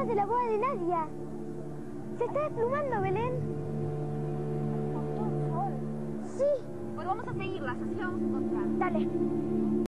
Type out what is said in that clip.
plumas de la boda de Nadia. Se está desplumando, Belén. Sí. pues vamos a seguirlas, así la vamos a encontrar. Dale.